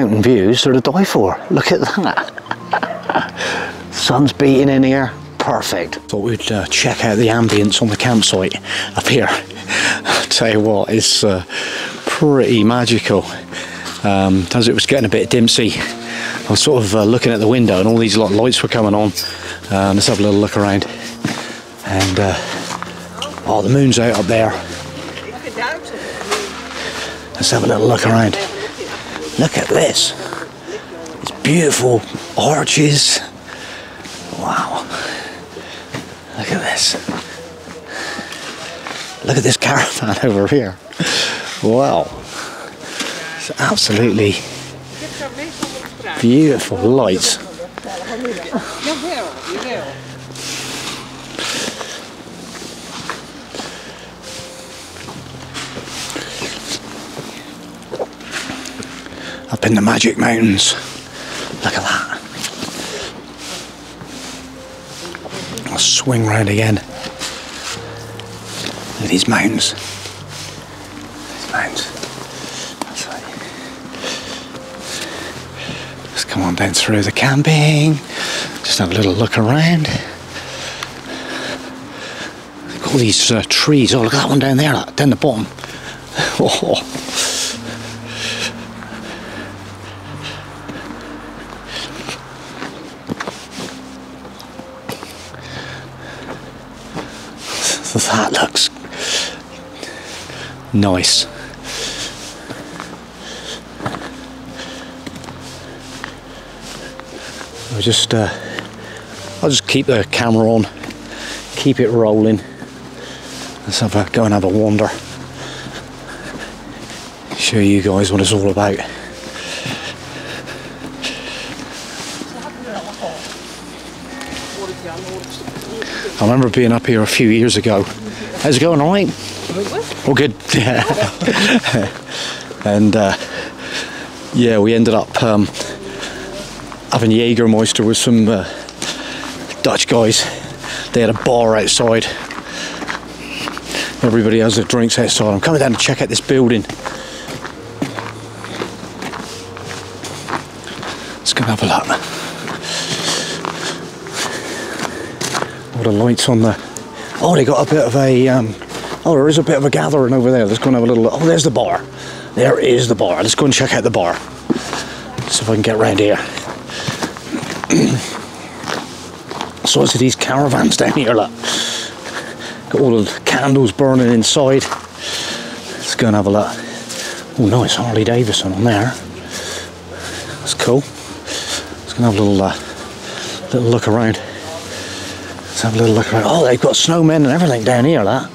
Mountain views are to die for. Look at that. Sun's beating in here. Perfect. Thought we'd uh, check out the ambience on the campsite up here. tell you what, it's uh, pretty magical. Um, as it was getting a bit dimsy, I was sort of uh, looking at the window and all these lot lights were coming on. Uh, let's have a little look around. And uh, oh, the moon's out up there. Let's have a little look around. Look at this. It's beautiful arches. Wow. Look at this. Look at this caravan over here. Wow. It's absolutely beautiful lights. Up in the Magic Mountains. Look at that. I'll swing round again. Look at these mountains. These mountains. That's right. Let's come on down through the camping. Just have a little look around. Look at all these uh, trees. Oh, look at that one down there, down the bottom. Oh. That looks nice. I'll just uh, I'll just keep the camera on, keep it rolling. Let's have a go and have a wander. Show you guys what it's all about. I remember being up here a few years ago. How's it going? All right? All good. Yeah. and uh, yeah, we ended up um, having Jägermeister with some uh, Dutch guys. They had a bar outside. Everybody has their drinks outside. I'm coming down to check out this building. Let's go and have a look. All the lights on the. Oh, they got a bit of a. Um, oh, there is a bit of a gathering over there. Let's go and have a little. Oh, there's the bar. There is the bar. Let's go and check out the bar. See if I can get round here. so it's these caravans down here, look. Got all the candles burning inside. Let's go and have a look. Oh, nice Harley Davidson on there. That's cool. Let's go and have a little, uh, little look around. Have a little look around. Oh, they've got snowmen and everything down here, that.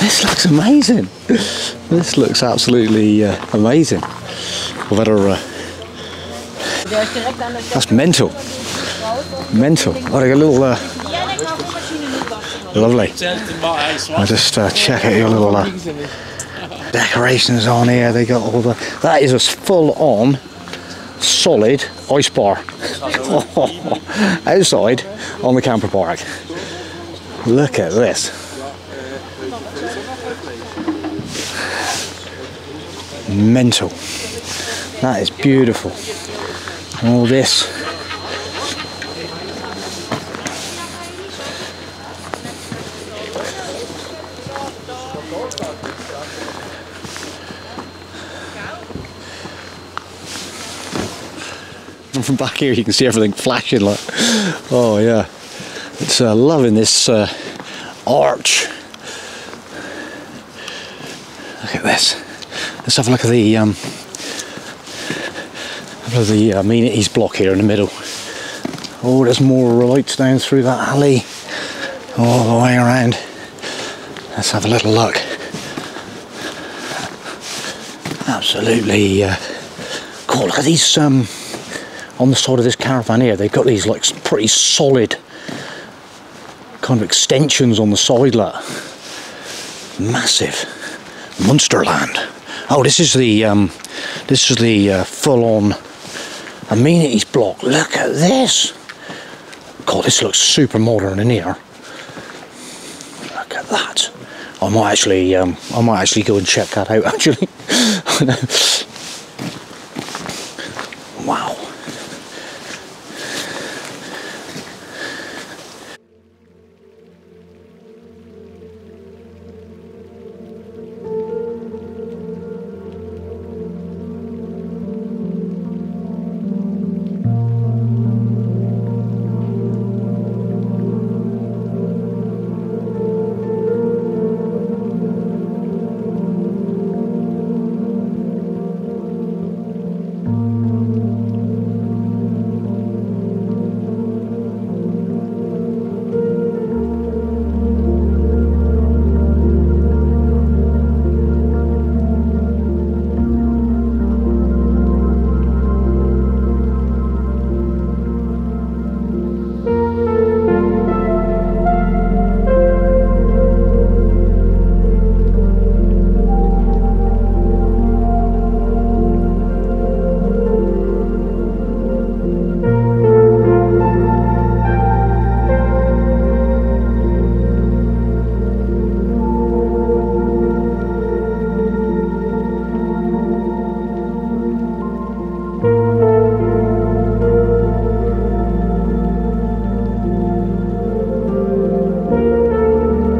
This looks amazing. This looks absolutely uh, amazing. A, uh, that's mental. Mental. Oh, they a little, uh, lovely. I'll just uh, check out your little uh, decorations on here. They got all the, that is a full on solid ice bar outside on the camper park. Look at this. Mental. That is beautiful. All this. And from back here you can see everything flashing like oh yeah uh, loving this uh, arch. Look at this. Let's have a look at the um, the amenities block here in the middle. Oh there's more lights down through that alley. All the way around. Let's have a little look. Absolutely uh, cool. Look at these um, on the side of this caravan here they've got these like pretty solid kind of extensions on the side like massive Munsterland oh this is the um, this is the uh, full-on amenities block. Look at this. God this looks super modern in here look at that. I might actually um, I might actually go and check that out actually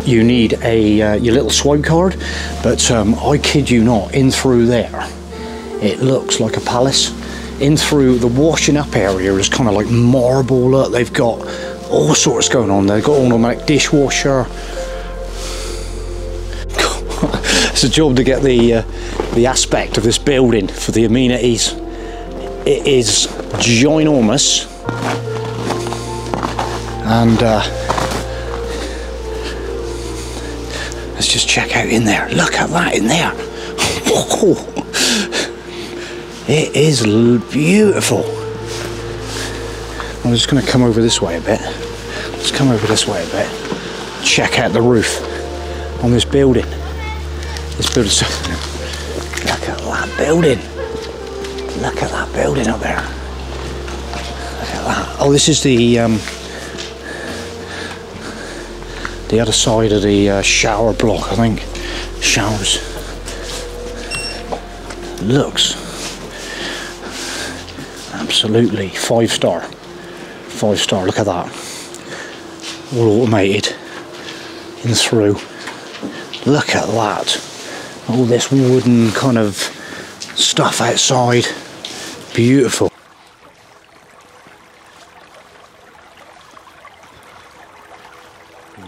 you need a uh, your little swipe card, but um, I kid you not, in through there, it looks like a palace. In through the washing up area is kind of like marble. Look, they've got all sorts going on. They've got automatic dishwasher. it's a job to get the uh, the aspect of this building for the amenities. It is ginormous, and uh, let's just check out in there. Look at that in there. It is beautiful. I'm just going to come over this way a bit. Let's come over this way a bit. Check out the roof on this building. This building. Look at that building. Look at that building up there. Look at that. Oh, this is the um, the other side of the uh, shower block, I think. Showers. Looks absolutely five star. Five star, look at that. All automated in through. Look at that. All this wooden kind of stuff outside. Beautiful.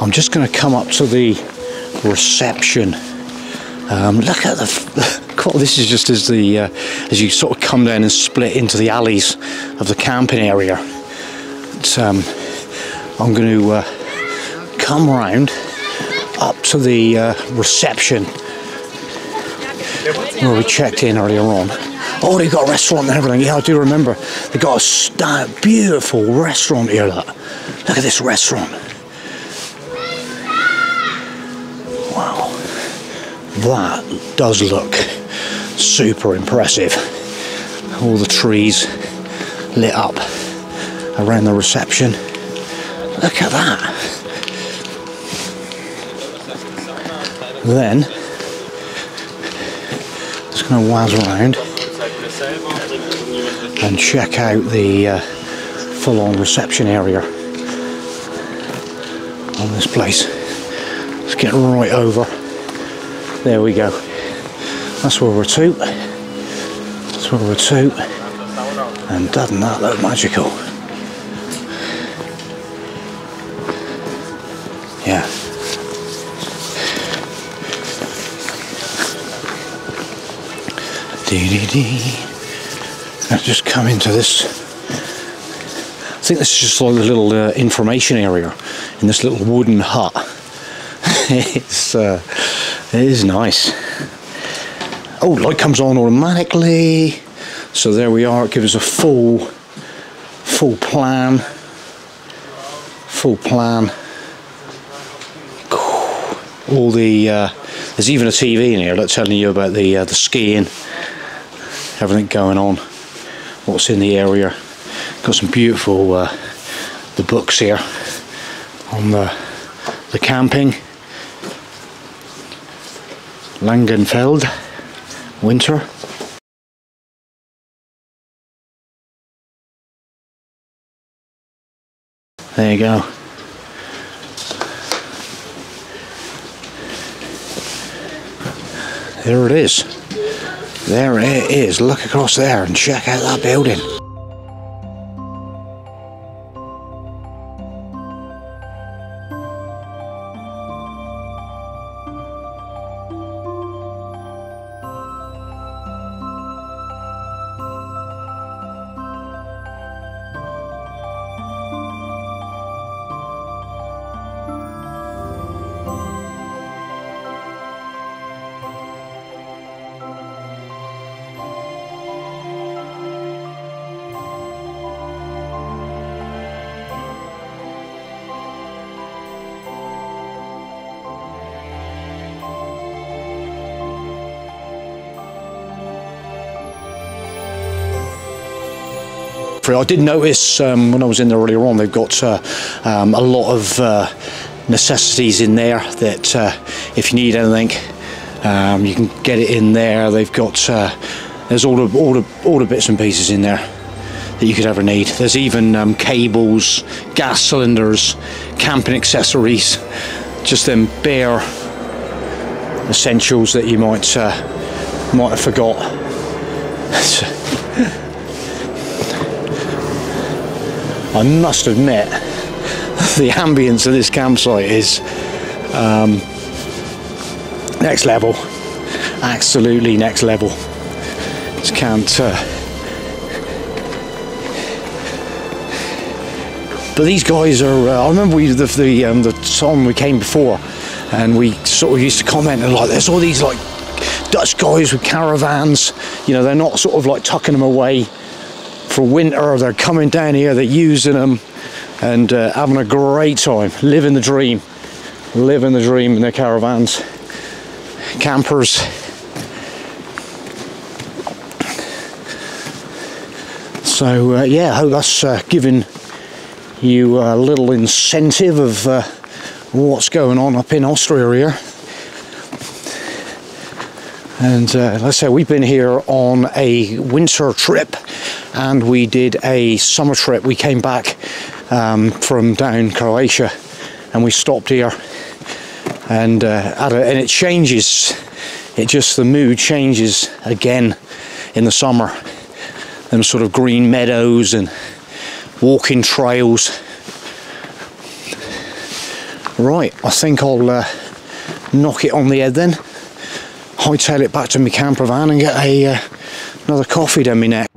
I'm just going to come up to the reception. Um, look at the. This is just as the uh, as you sort of come down and split into the alleys of the camping area. Um, I'm going to uh, come round up to the uh, reception where we checked in earlier on. Oh, they've got a restaurant and everything. Yeah, I do remember. They've got a beautiful restaurant here. Look at this restaurant. That does look super impressive. All the trees lit up around the reception. Look at that. Then, just going to waz around and check out the uh, full on reception area on this place. Let's get right over. There we go. That's where we're to. That's where we're to. And doesn't that look magical? Yeah. Dee dee dee. Just come into this. I think this is just like a little uh, information area in this little wooden hut. it's uh, it is nice. Oh, light comes on automatically. So there we are. It gives us a full, full plan. Full plan. All the uh, there's even a TV in here that's telling you about the uh, the skiing, everything going on, what's in the area. Got some beautiful uh, the books here on the the camping. Längenfeld, winter. There you go. There it is. There it is. Look across there and check out that building. I did notice um, when I was in there earlier on, they've got uh, um, a lot of uh, necessities in there that uh, if you need anything, um, you can get it in there. They've got uh, there's all the all the all the bits and pieces in there that you could ever need. There's even um, cables, gas cylinders, camping accessories, just them bare essentials that you might uh, might have forgot. I must admit, the ambience of this campsite is um, next level. Absolutely next level. Just can't. Uh, but these guys are. Uh, I remember we the the, um, the time we came before, and we sort of used to comment and like, there's all these like Dutch guys with caravans. You know, they're not sort of like tucking them away for winter. They're coming down here, they're using them and uh, having a great time, living the dream, living the dream in their caravans, campers. So uh, yeah, I hope that's uh, given you a little incentive of uh, what's going on up in Austria here. And uh, let's say we've been here on a winter trip and we did a summer trip. We came back um, from down Croatia and we stopped here. And uh, a, and it changes. It just the mood changes again in the summer. Them sort of green meadows and walking trails. Right I think I'll uh, knock it on the head then. Hightail it back to my camper van and get a uh, another coffee down my neck